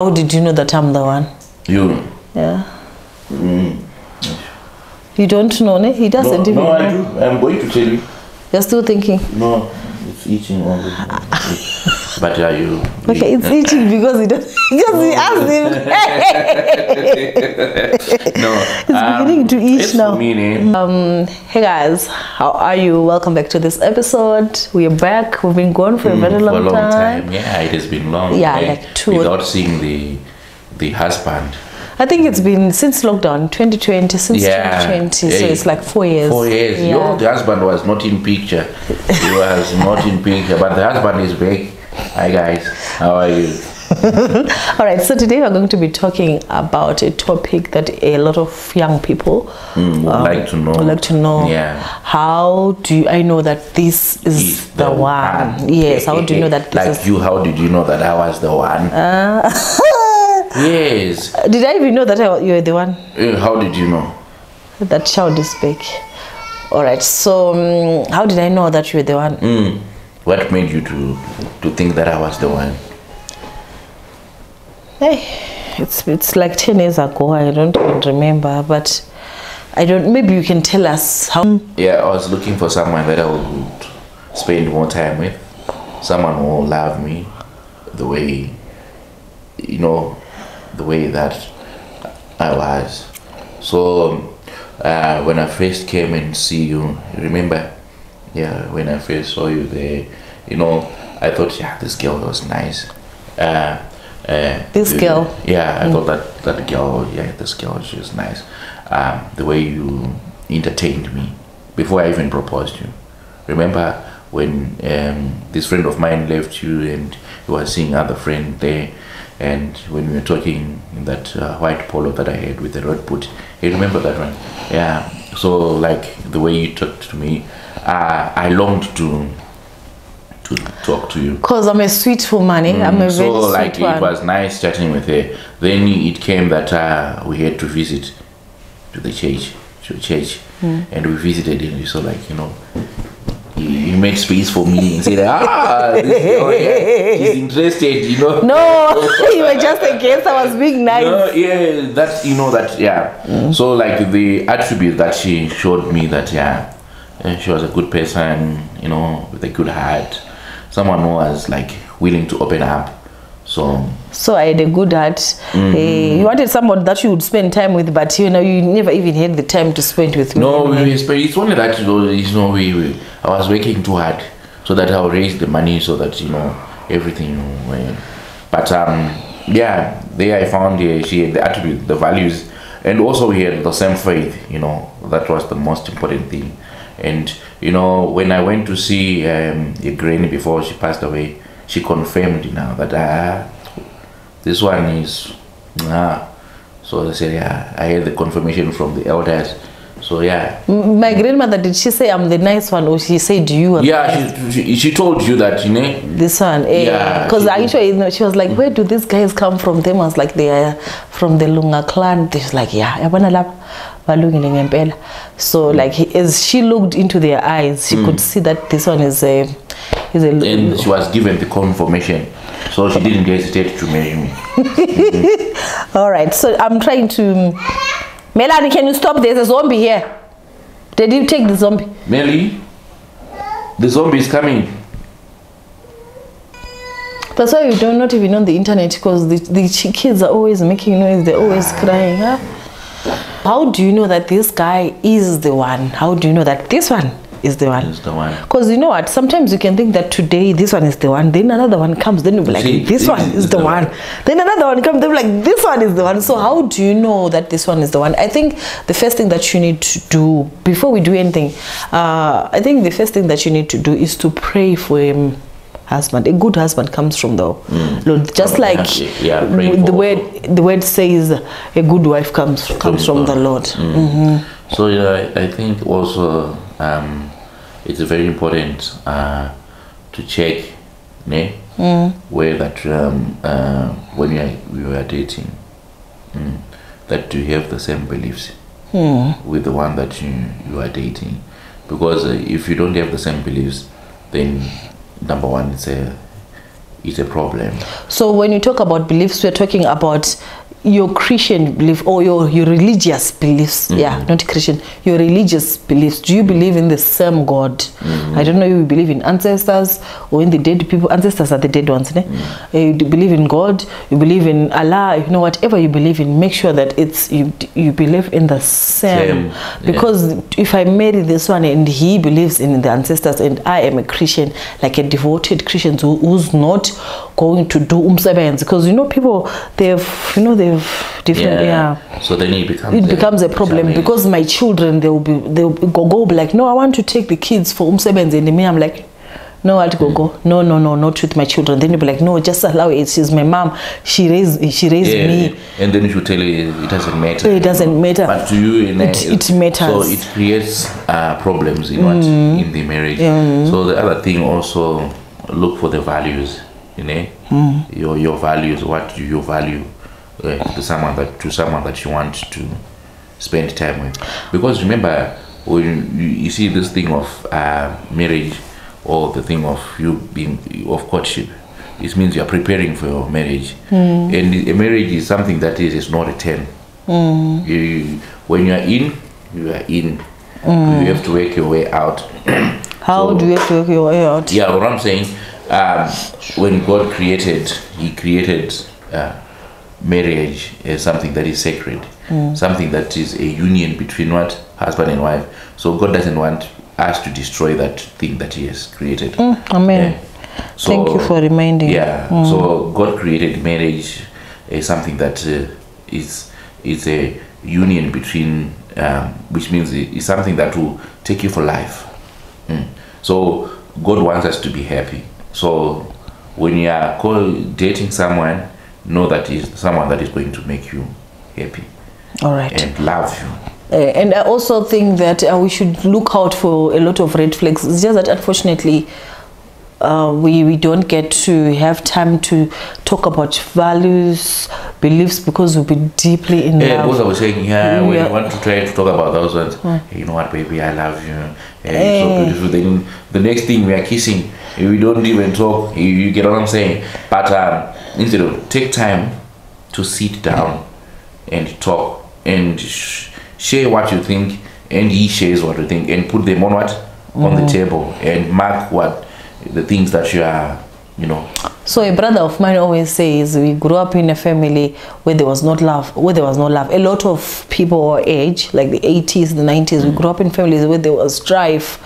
How did you know that I'm the one? You. Yeah. Mm. You don't know, ne? He doesn't even no, I know. do. I'm going to tell you. You're still thinking. No, it's eating on the. but are you? Okay, it's eating because don't because he asked him. No. It's beginning to eat it's now. For me, ne? Um, hey guys, how are you? Welcome back to this episode. We are back. We've been gone for a very Mm, long, a long time. time. Yeah, it has been long. Yeah, eh, like two Without seeing the the husband. I think it's been since lockdown, 2020, since Yeah. 2020. So it's like four years. Four years. Yeah. Yo, the husband was not in picture. He was not in picture, but the husband is back. Hi guys, how are you? All right, so today we're going to be talking about a topic that a lot of young people Mm, would like to know. would like to know. Yeah. How do I know that this is He's the, one? Yes, how do you know that this like is? you, how did you know that I was the one? yes. Did I even know that I, you were the one? Eh, How did you know? That child is back. All right, so um, how did I know that you were the one? Mm. What made you to to think that I was the one? Hey, it's it's like ten years ago. I don't even remember, but I don't. Maybe you can tell us how. Yeah, I was looking for someone that I would spend more time with. Someone who will love me the way, you know, the way that I was. So, uh, when I first came and see you, remember? Yeah, when I first saw you there, you know, I thought, yeah, this girl was nice. Uh, uh, This the- girl? Yeah, I thought that that girl, yeah, this girl, she was nice. Um, the way you entertained me before I even proposed to you. Remember when um, this friend of mine left you and you were seeing other friend there, and when we were talking in that uh, white polo that I had with the red boot, you remember that one? Yeah. So like the way you talked to me, uh, I longed to to talk to you. Cause I'm a sweet woman. Eh? I'm a very So sweet like one. it was nice chatting with her. Then it came that uh, we had to visit to the church, to church, Hmm. and we visited and we saw like you know. He, he made space for me and said, "Ah, this girl here, she's interested," you know. no, you were just against. I was being nice. No, yeah, that's you know that yeah. So like the attribute that she showed me that yeah, eh, she was a good person, you know, with a good heart, someone who was like willing to open up. So So I had a good heart. Mm-hmm. Eh, you wanted someone that you would spend time with, but you know you never even had the time to spend with me. no, we, we it's only that you know, you know we, we I was working too hard so that I'll raise the money so that you know everything. You know, eh. but um yeah, there I found uh, she had the attribute, the values, and also we had the same faith. You know that was the most important thing. And you know when I went to see um, granny before she passed away, she confirmed it now that ah this one is ah. So I said yeah, I had the confirmation from the elders. So yeah, My grandmother, did she say I'm the nice one, or she said you are yeah, she, she, she told you that, you know. this one? Eh? Yeah, Because she- actually, you know, she was like, mm. "Where do these guys come from?" Them I was like, "They are from the Lunga clan." She's like, "Yeah, yabona balungile ngempela." So mm. like, as she looked into their eyes, she mm. could see that this one is a is a And she was given the confirmation. So she didn't hesitate to marry me. All right, so I'm trying to. Melanie, can you stop? There's a zombie here. Did you take the zombie? Melly, the zombie is coming. That's why you don't not even on the internet because the, the kids are always making noise. They're always crying. Huh? How do you know that this guy is the one? How do you know that this one is the one? That's the one. Because you know what? Sometimes you can think that today this one is the one, then another one comes, then you'll be like, See, this this one is is the the one. one. Then another one comes, they'll be like, this one is the one. So, how do you know that this one is the one? I think the first thing that you need to do before we do anything, uh, I think the first thing that you need to do is to pray for him. Husband, a good husband comes from the Lord. Just From- like yeah, yeah, the word, the word says, a good wife comes comes from the Lord. So yeah, I I think also um, it's very important uh, to check, ne, where that um, uh, when we, are, dating, mm, that you have the same beliefs with the one that you you are dating, because uh, if you don't have the same beliefs, then number one it's a it's a problem. So when you talk about beliefs, we're talking about your Christian belief or your, your religious beliefs. Mm. Yeah, not Christian. Your religious beliefs. Do you believe in the same God? Mm. I don't know if you believe in ancestors or in the dead people. Ancestors are the dead ones. Ne? Uh, You believe in God. You believe in Allah. You know whatever you believe in. Make sure that it's you. You believe in the same. Same, yeah. Because if I marry this one and he believes in the ancestors and I am a Christian, like a devoted Christian who, who's not going to do umsebenzi, because you know people they've you know different yeah. So then it becomes It becomes a problem challenge. because my children they will be they will go go be like no I want to take the kids for umsebenzi and me I'm like no I'll go go no no no not with my children then you'll be like no just allow it she's my mom she raised she raised yeah, me and then you should tell you it doesn't matter. It doesn't matter. But to you, in It- a, it matters. So it creates uh, problems in what Mm. in the marriage. So the other thing also look for the values. You know, Mm. your your values. What do you value uh, to someone that to someone that you want to spend time with? Because remember, when you, you see this thing of uh, marriage or the thing of you being of courtship. It means you are preparing for your marriage, Mm. and a marriage is something that is, is not a ten. Mm. You, you- when you are in, you are in. Mm. You have to work your way out. how So- do you have to work your way out Yeah, what I'm saying, um, when God created, He created uh, marriage as something that is sacred, something that is a union between what husband and wife. So God doesn't want us to destroy that thing that He has created. amen Yeah. Thank you for reminding. Yeah. So God created marriage as something that uh, is is a union between, um, which means it's something that will take you for life. Mm. So God wants us to be happy. So when you are dating someone, know that is someone that is going to make you happy all right and love you. Uh, and I also think that uh, we should look out for a lot of red flags. It's just that unfortunately, uh, we, we don't get to have time to talk about values, beliefs, because we'll be deeply in Yeah, because I was saying, yeah, when you want to try to talk about those ones, hey, you know what, baby, I love you. Yeah, you're Eh. so beautiful. Then the next thing we are kissing, we don't even talk. You, you get what I'm saying? But um, instead of take time to sit down and talk and sh- share what you think, and he shares what you think, and put them on what on the table and mark what the things that you are, you know. So a brother of mine always says we grew up in a family where there was not love, where there was no love. A lot of people our age, like the 80s, the 90s, we grew up in families where there was strife.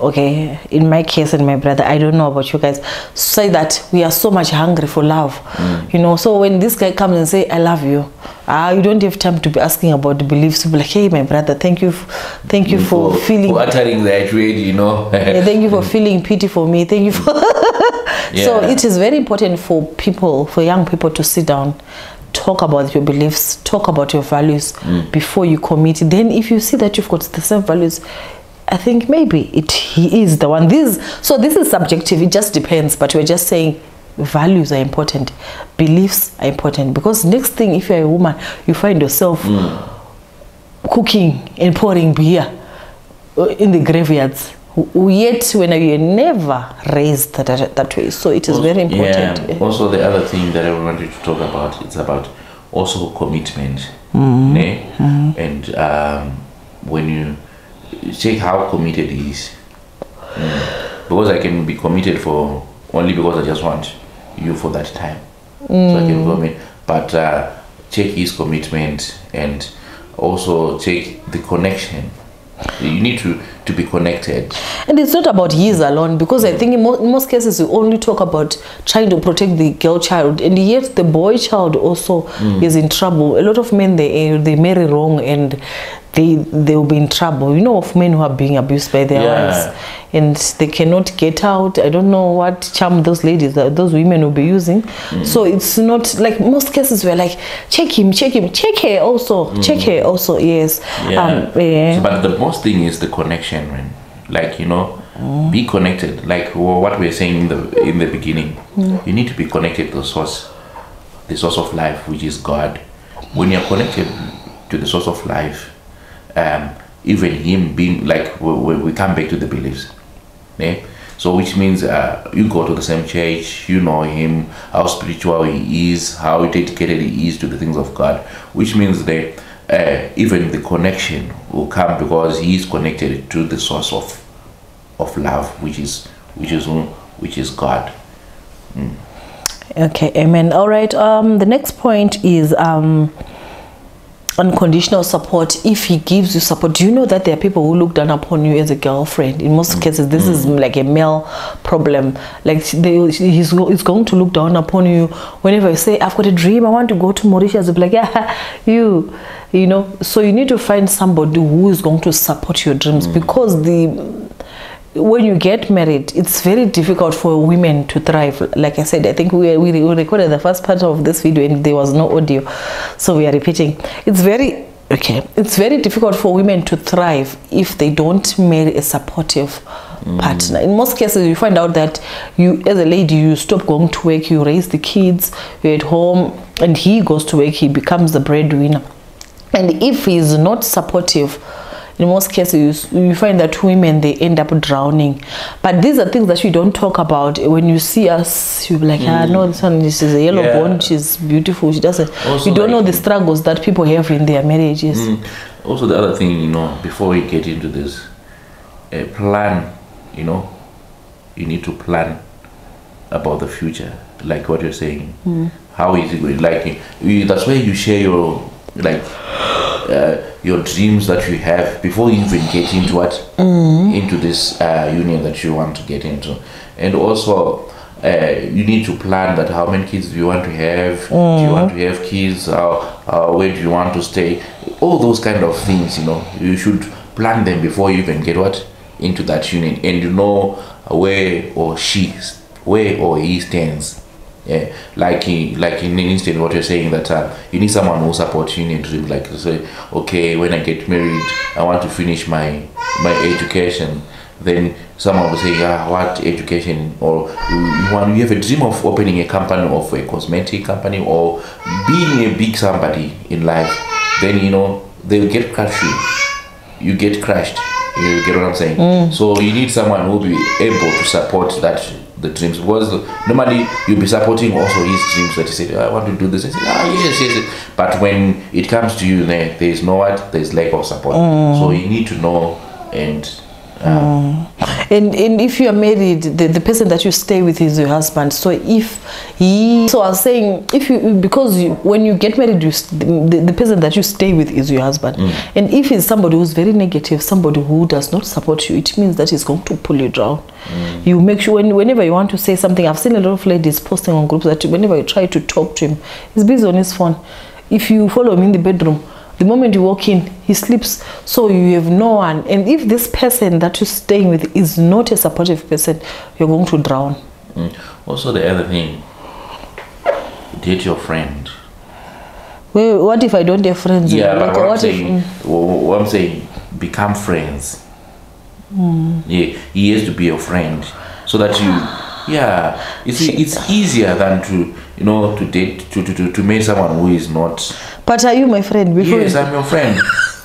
Okay, in my case and my brother, I don't know about you guys, say that we are so much hungry for love. You know, so when this guy comes and say, I love you, ah, you don't have time to be asking about the beliefs. Be like, hey, my brother, thank you, thank you for, feeling for uttering that word, you know. yeah, thank you for feeling pity for me. Thank you for. yeah. So it is very important for people, for young people, to sit down, talk about your beliefs, talk about your values before you commit. Then, if you see that you've got the same values, I think maybe it he is the one. This so this is subjective. It just depends. But we're just saying values are important, beliefs are important because next thing, if you're a woman, you find yourself cooking and pouring beer uh, in the graveyards. Yet, when you never raised that, that, way, so it is very important. Yeah. Also, the other thing that I wanted to talk about it's about also commitment, ne? and um, when you check how committed he is, Mm. because I can be committed for only because I just want you for that time, so I can commit. But uh, check his commitment and also check the connection. You need to to be connected. And it's not about years alone because I think in, mo- in most cases we only talk about trying to protect the girl child, and yet the boy child also is in trouble. A lot of men they they marry wrong and they they will be in trouble. You know of men who are being abused by their Yeah. wives and they cannot get out. I don't know what charm those ladies, uh, those women will be using. So it's not like most cases we're like check him, check him, check her also, check her also. Yes. Yeah. Um, eh, So, but the most thing is the connection, man. Like you know, be connected. Like wha- what we we're saying in the in the beginning, you need to be connected to the source, the source of life, which is God. When you're connected to the source of life, um, even Him being like we, we, we come back to the beliefs. eh? So which means uh, you go to the same church, you know him, how spiritual he is, how dedicated he is to the things of God. Which means that uh, even the connection will come because he is connected to the source of of love, which is which is which is God. Okay, amen. All right. Um, the next point is um, unconditional support. If he gives you support, do you know that there are people who look down upon you as a girlfriend? In most mm. cases, this is mm. like a male problem. Like they, he's, he's going to look down upon you whenever you say, "I've got a dream. I want to go to Mauritius." He'll be like, "Yeah, you." You know, so you need to find somebody who is going to support your dreams mm. because the when you get married, it's very difficult for women to thrive. Like I said, I think we, we, recorded the first part of this video and there was no audio, so we are repeating. It's very okay. It's very difficult for women to thrive if they don't marry a supportive mm. partner. In most cases, you find out that you, as a lady, you stop going to work, you raise the kids, you're at home, and he goes to work. He becomes the breadwinner. And if he's not supportive, in most cases you, you find that women they end up drowning. But these are things that we don't talk about. When you see us, you're like, ah, no, this one she's a yellow Yeah. bone, she's beautiful. She doesn't. Also you don't know the struggles that people have in their marriages. Mm. Also, the other thing, you know, before we get into this, uh, plan, you know, you need to plan about the future, like what you're saying. How is it going? Like, you, that's where you share your, like, uh, your dreams that you have before you even get into what? Into this uh, union that you want to get into. And also uh, you need to plan that how many kids do you want to have? Do you want to have kids? How, how where do you want to stay? All those kind of things you know. You should plan them before you even get what? Into that union. And you know where or she where or he stands yeah, like in, like in an instant, what you're saying that uh, you need someone who supports you. To be like say, okay, when I get married, I want to finish my my education. Then someone will say, yeah, what education? Or you, you want you have a dream of opening a company of a cosmetic company or being a big somebody in life. Then you know they'll get crushed. You, you get crushed. You get what I'm saying? So you need someone who will be able to support that the dreams. Because normally you'll be supporting also his dreams that he said I want to do this. And say ah yes yes, yes. but when it comes to you there there's no what? There's lack of support. So you need to know and uh, And and if you are married, the, the person that you stay with is your husband. So if he, so I was saying, if you because you, when you get married, you the, the person that you stay with is your husband. And if he's somebody who's very negative, somebody who does not support you, it means that he's going to pull you down. You make sure when, whenever you want to say something, I've seen a lot of ladies posting on groups that whenever you try to talk to him, he's busy on his phone. If you follow him in the bedroom, the moment you walk in, he sleeps. So you have no one. And if this person that you're staying with is not a supportive person, you're going to drown. mm. also the other thing date your friend Well, what if I don't have friends? yeah Like, but what, I'm what if- saying wh- what I'm saying become friends yeah he has to be your friend so that you yeah it's it's easier than to you know to date to to, to, to meet someone who is not. But are you my friend? Before yes i'm your friend.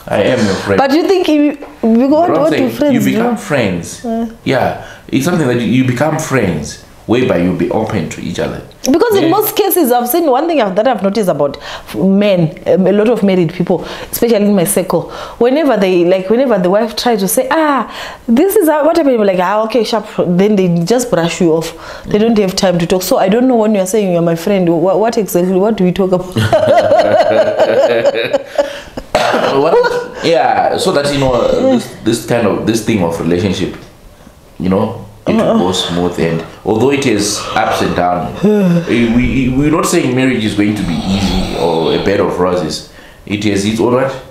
I am your friend. But you think if, because what, what do friends you become do? friends. Uh. Yeah. It's something that you, you become friends whereby you'll be open to each other Because in most cases, I've seen one thing I've, that I've noticed about men, um, a lot of married people, especially in my circle. Whenever they like, whenever the wife tries to say, "Ah, this is how, what happened," like, "Ah, okay, sharp," then they just brush you off. They don't have time to talk. So I don't know when you're saying you're my friend. What, what exactly? What do we talk about? yeah so that you know this, this kind of this thing of relationship you know it will go smooth and although it is ups and downs we, we're not saying marriage is going to be easy or a bed of roses. It is its own what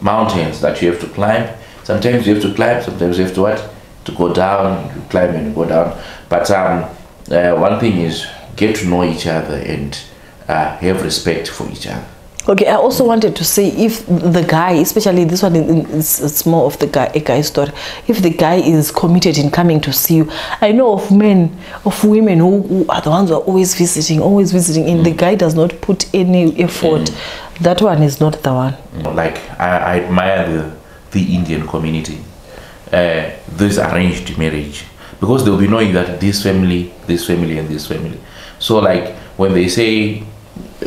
mountains that you have to climb. Sometimes you have to climb sometimes you have to what? To go down you climb and go down. But um uh, one thing is get to know each other and uh, have respect for each other Okay, I also wanted to say if the guy, especially this one, is it's more of the guy, a guy story. If the guy is committed in coming to see you, I know of men, of women who, who are the ones who are always visiting, always visiting, and the guy does not put any effort. That one is not the one. like I, I admire the, the Indian community. Uh, this arranged marriage, because they'll be knowing that this family, this family, and this family. So like when they say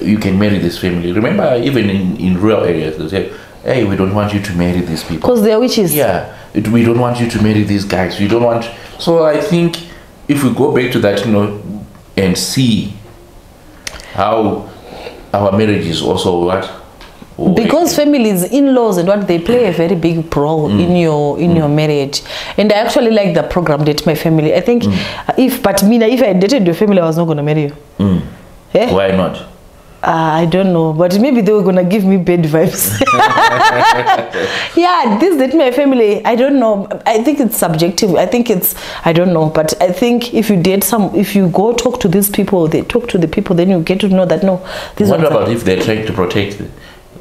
you can marry this family, remember even in in rural areas they say, hey, we don't want you to marry these people. Because they're witches. Yeah, it, we don't want you to marry these guys. We don't want. So I think if we go back to that, you know, and see how our marriage is also what. because families in-laws and what they play a very big role Mm. in your in your marriage and i actually like the program date my family i think Mm. if but mina if i dated your family i was not going to marry you Mm. Eh? Why not? Uh, I don't know, but maybe they were gonna give me bad vibes. yeah, this did my family. I don't know. I think it's subjective. I think it's I don't know, but I think if you date some, if you go talk to these people, they talk to the people, then you get to know that no, these What about if they're trying to protect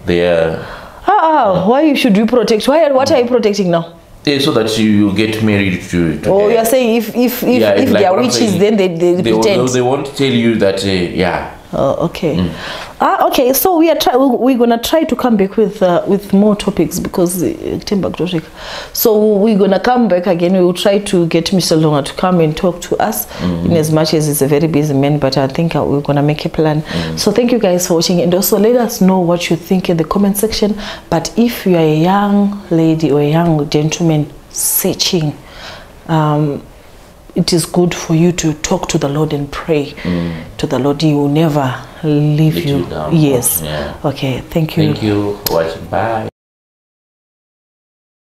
their Ah, why should you protect? Why? What are you protecting now? Yeah, so that you, get married to. to Oh, you're saying if if if, Yeah, if like they are witches, saying, then they, they, they, will- pretend. they won't tell you that. Uh, yeah, Oh, okay. Mm. Ah, okay. So we are try we- we're gonna try to come back with uh, with more topics because uh, Timber Topic. So we're gonna come back again. We will try to get Mr. Longa to come and talk to us. Mm. In as much as he's a very busy man, but I think uh, we're gonna make a plan. Mm. So thank you guys for watching, and also let us know what you think in the comment section. But if you are a young lady or a young gentleman searching. Um, it is good for you to talk to the Lord and pray to the Lord. He will never leave Let you. you. Yes. Yeah. Okay. Thank you. thank you for watching. Bye.